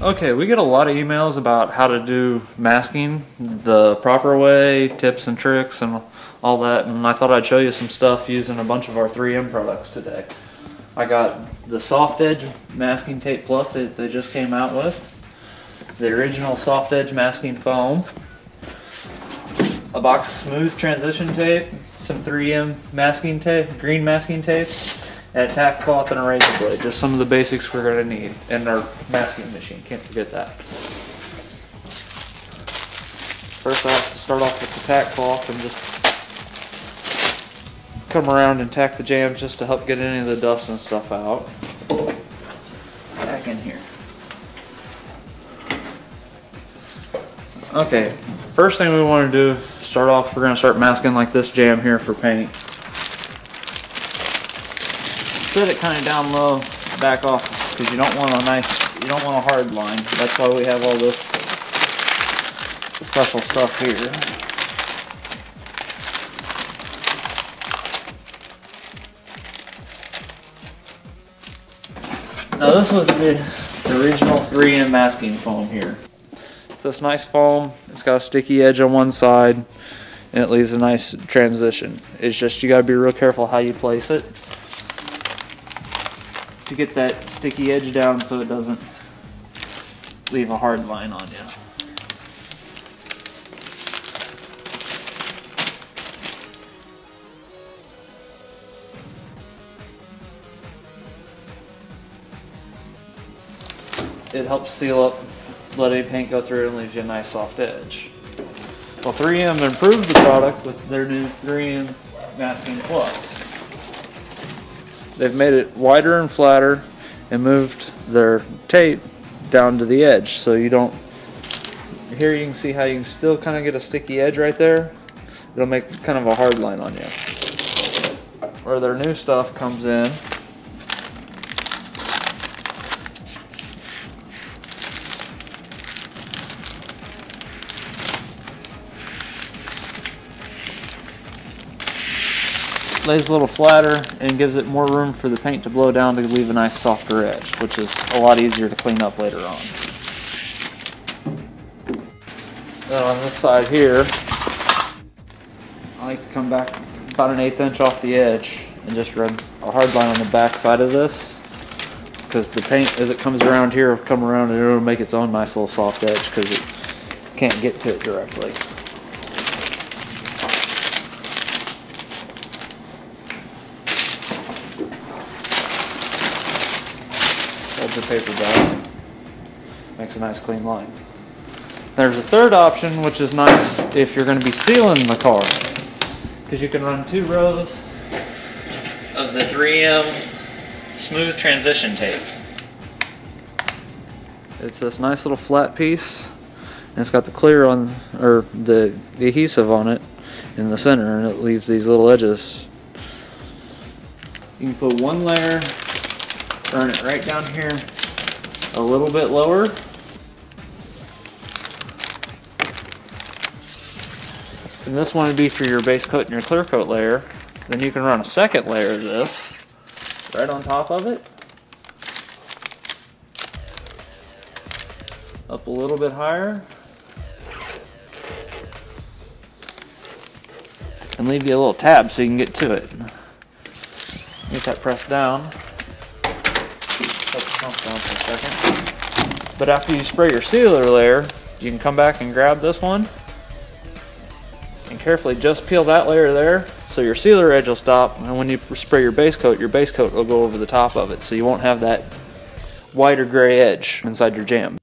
Okay, we get a lot of emails about how to do masking the proper way, tips and tricks, and all that. And I thought I'd show you some stuff using a bunch of our 3M products today. I got the Soft Edge Masking Tape Plus that they just came out with, the original Soft Edge Masking Foam, a box of smooth transition tape, some 3M masking tape, green masking tapes, and a tack cloth and a razor blade. Just some of the basics we're going to need. And our masking machine, can't forget that. First I have to start off with the tack cloth and just come around and tack the jambs just to help get any of the dust and stuff out. Back in here. Okay, first thing we want to do, start off, we're going to start masking like this jamb here for paint set it kind of down low, back off, because you don't want a nice, you don't want a hard line. That's why we have all this special stuff here. Now this was the, the original 3M masking foam here. It's this nice foam, it's got a sticky edge on one side, and it leaves a nice transition. It's just you gotta be real careful how you place it to get that sticky edge down so it doesn't leave a hard line on you. It helps seal up, let any paint go through and leaves you a nice soft edge. Well, 3M improved the product with their new 3M Masking Plus. They've made it wider and flatter and moved their tape down to the edge. So you don't here you can see how you can still kind of get a sticky edge right there. It'll make kind of a hard line on you. Where their new stuff comes in lays a little flatter and gives it more room for the paint to blow down to leave a nice softer edge, which is a lot easier to clean up later on. Then on this side here, I like to come back about an eighth inch off the edge and just run a hard line on the back side of this because the paint as it comes around here will come around and it'll make its own nice little soft edge because it can't get to it directly. The paper bag. Makes a nice clean line. There's a third option, which is nice if you're going to be sealing the car. Because you can run two rows of the 3M smooth transition tape. It's this nice little flat piece, and it's got the clear on, or the, the adhesive on it in the center, and it leaves these little edges. You can put one layer Turn it right down here a little bit lower. And this one would be for your base coat and your clear coat layer. Then you can run a second layer of this right on top of it. Up a little bit higher. And leave you a little tab so you can get to it. Get that pressed down down for a second. But after you spray your sealer layer, you can come back and grab this one and carefully just peel that layer there so your sealer edge will stop and when you spray your base coat, your base coat will go over the top of it so you won't have that white or gray edge inside your jamb.